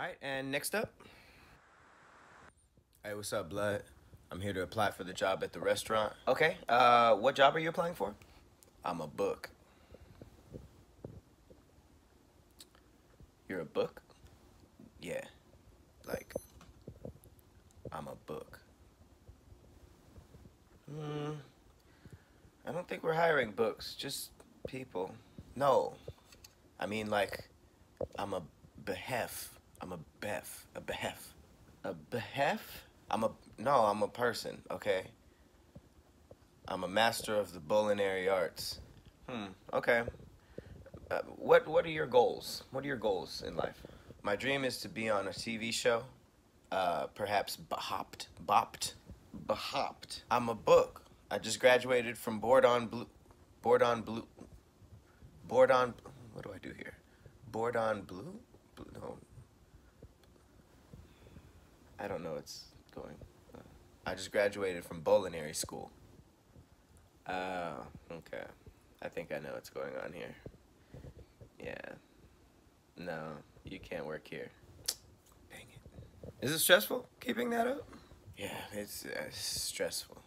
All right, and next up. Hey, what's up, Blood? I'm here to apply for the job at the restaurant. Okay, uh, what job are you applying for? I'm a book. You're a book? Yeah. Like, I'm a book. Hmm. I don't think we're hiring books, just people. No. I mean, like, I'm a behef. I'm a bef. A behef. A behef? I'm a, no, I'm a person, okay? I'm a master of the culinary arts. Hmm, okay. Uh, what, what are your goals? What are your goals in life? My dream is to be on a TV show. Uh, perhaps bopped. Bopped. Behopped. I'm a book. I just graduated from Board on Blue. Board on Blue. Board on. What do I do here? Board on Blue? Blue no. I don't know what's going. Uh, I just graduated from Culinary School. Oh, okay. I think I know what's going on here. Yeah. No, you can't work here. Dang it. Is it stressful keeping that up? Yeah, it's, uh, stressful.